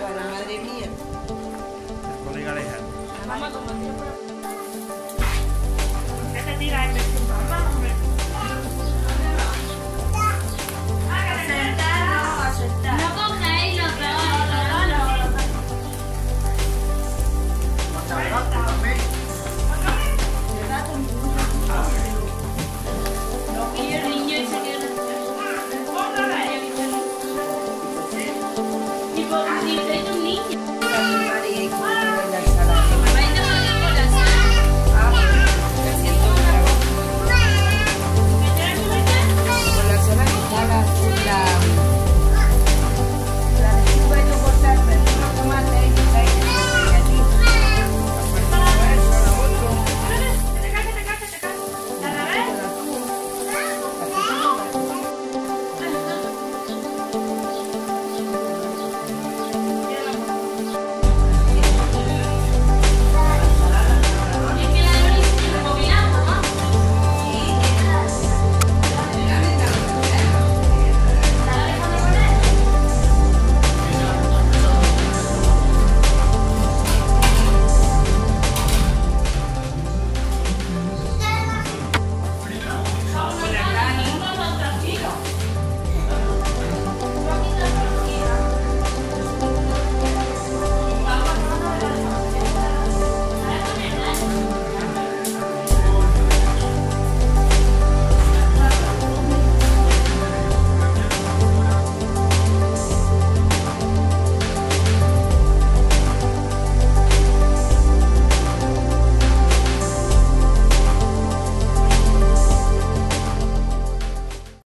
Madre mía. La colega Alejandra. La